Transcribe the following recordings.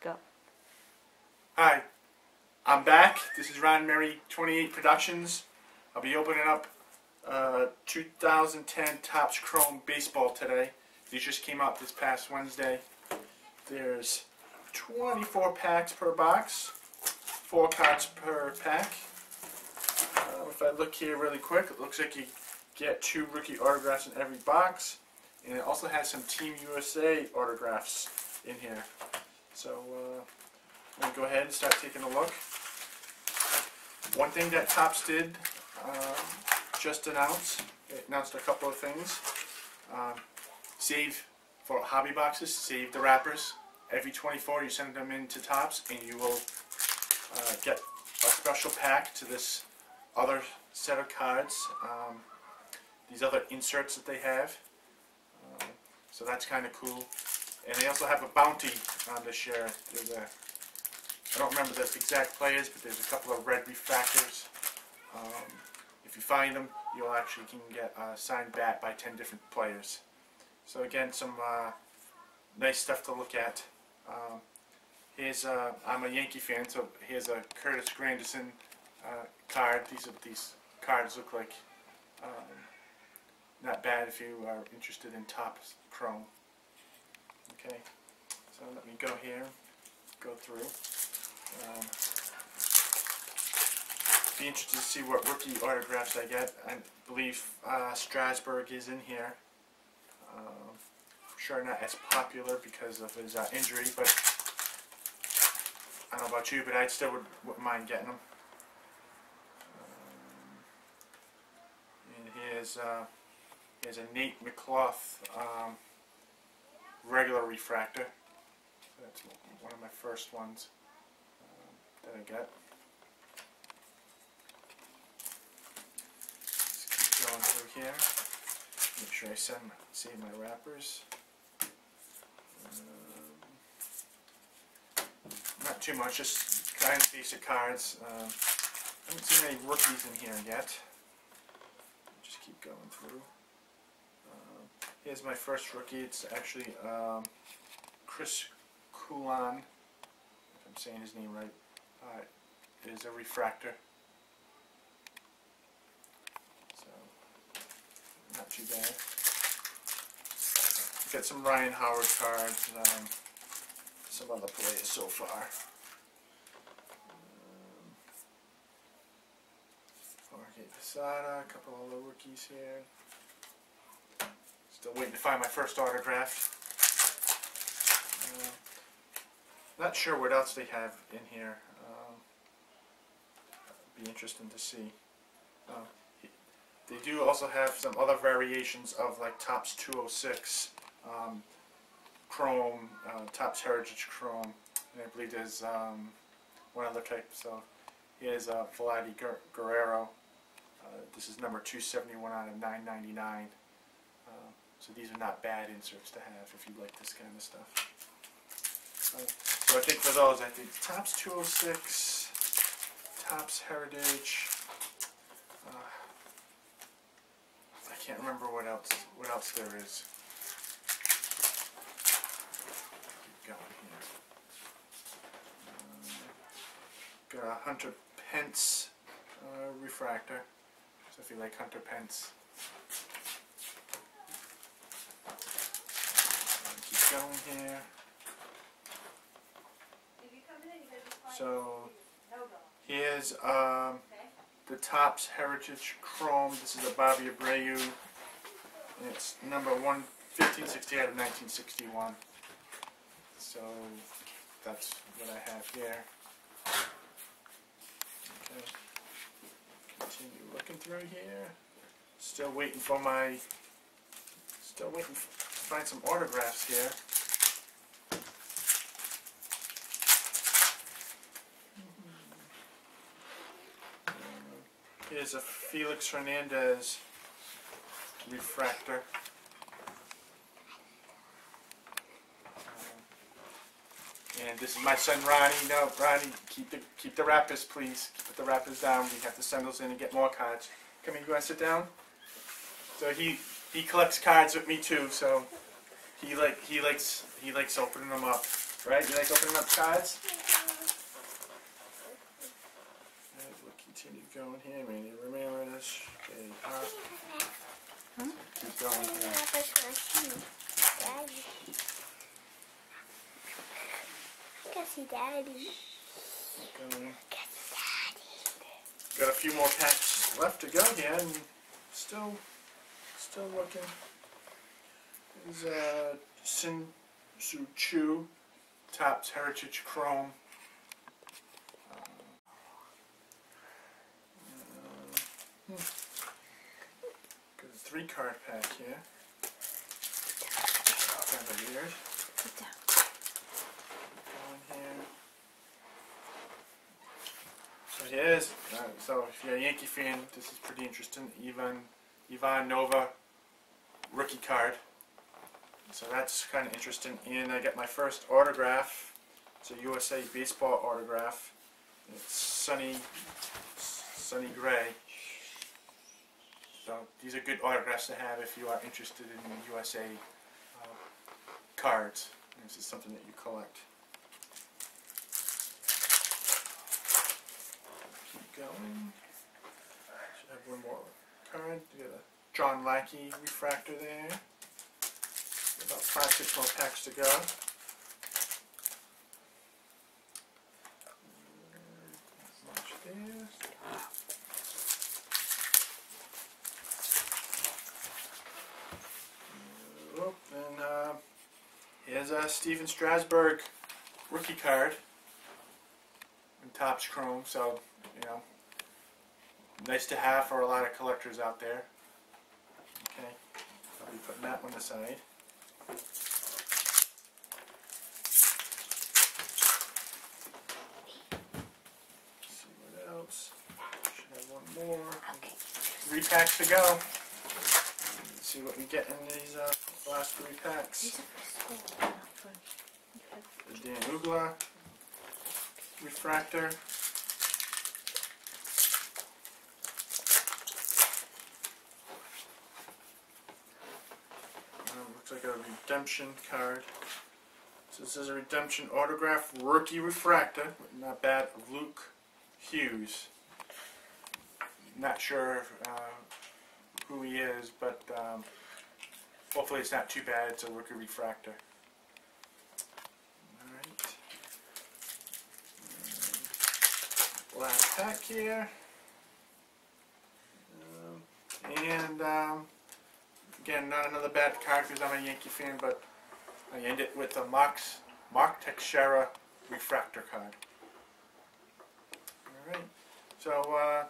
Go. Hi, I'm back. This is Ron Merry 28 Productions. I'll be opening up uh, 2010 Topps Chrome Baseball today. These just came out this past Wednesday. There's 24 packs per box, 4 cards per pack. Uh, if I look here really quick, it looks like you get two rookie autographs in every box. And it also has some Team USA autographs in here. So, uh, I'm going to go ahead and start taking a look. One thing that Topps did um, just announced, it announced a couple of things. Um, save for hobby boxes, save the wrappers. Every 24 you send them in to Topps and you will uh, get a special pack to this other set of cards. Um, these other inserts that they have. Um, so that's kind of cool. And they also have a bounty on this year. There's a, I don't remember the exact players, but there's a couple of red refractors. Um, if you find them, you'll actually can get a signed bat by 10 different players. So again, some uh, nice stuff to look at. Um, here's, uh, I'm a Yankee fan, so here's a Curtis Granderson uh, card. These are these cards look like um, not bad if you are interested in Topps Chrome. Okay, so let me go here, go through. Um, be interested to see what rookie autographs I get. I believe uh, Strasburg is in here. Um, sure not as popular because of his uh, injury, but I don't know about you, but I still would, wouldn't mind getting him. Um, and here's, uh, here's a Nate McLouth um, regular refractor. That's one of my first ones um, that I get. Going through here. Make sure I send my, save my wrappers. Um, not too much, just kind of basic cards. Um, I haven't seen any rookies in here yet. Just keep going through. Here's my first rookie. It's actually um, Chris Coulon, if I'm saying his name right. Uh, is a refractor. So, not too bad. Got some Ryan Howard cards, um, some other players so far. Um, Jorge Posada, a couple of the rookies here. Waiting to find my first autograph. Uh, not sure what else they have in here. Um, be interesting to see. Uh, they do also have some other variations of like Topps 206 um, Chrome, uh, Topps Heritage Chrome, and I believe there's um, one other type. So here's uh, Guer Guerrero. Uh, this is number 271 out of 999. So these are not bad inserts to have if you like this kind of stuff. So I think for those, I think Topps 206, Topps Heritage. Uh, I can't remember what else what else there is. Keep going here. Um, got a Hunter Pence uh, refractor. So if you like Hunter Pence. Keep going here. So here's um, the Topps Heritage Chrome. This is a Bobby Abreu. And it's number 1, 1568 of 1961. So that's what I have here. Okay. Continue looking through here. Still waiting for my, still waiting to find some autographs here. Here's a Felix Hernandez refractor. And this is my son Ronnie. No, Ronnie, keep the keep the wrappers, please. Put the wrappers down. We have to send those in and get more cards. Come here, you want to sit down? So he he collects cards with me too. So he like he likes he likes opening them up. Right? You like opening up cards? Alright, we'll continue going here. Randy Ramirez. Okay, uh, keep going here. Daddy. I can see Daddy. Going. Got a few more packs left to go here, and still, still looking. Is uh, Sin Su Chu, Topps Heritage Chrome. Uh, hmm. Got a three card pack here. Kind of weird. Put down. Going here. So here's, uh, so if you're a Yankee fan, this is pretty interesting. Ivan, Ivan Nova rookie card. So that's kind of interesting. And I got my first autograph. It's a USA baseball autograph. It's Sonny, Sonny Gray. So these are good autographs to have if you are interested in USA uh, cards. This is something that you collect. Keep going. Should have one more card. A John Lackey refractor there. About five, more packs to go. And uh, here's a Stephen Strasburg rookie card in Topps Chrome. So, you know, nice to have for a lot of collectors out there. Putting that one aside. see what else. Should have one more. Okay. Three packs to go. Let's see what we get in these uh, last three packs. These are for school, not for. The Dan Uggla refractor. Um, looks like a redemption card. So this is a redemption autograph rookie refractor, not bad, Luke Hughes. Not sure uh, who he is, but um, hopefully it's not too bad. It's a rookie refractor. Alright. Last pack here. Um, and um, again, not another bad card because I'm a Yankee fan, but I end it with a Mox, Mark Teixeira refractor card. Alright. So, uh,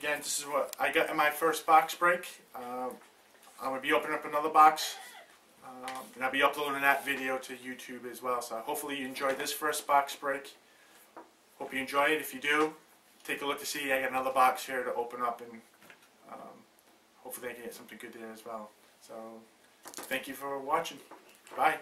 again, this is what I got in my first box break. Um, I'm going to be opening up another box. Um, and I'll be uploading that video to YouTube as well. So hopefully you enjoyed this first box break. Hope you enjoy it. If you do, take a look to see. I got another box here to open up and hopefully I can get something good there as well. So thank you for watching. Bye.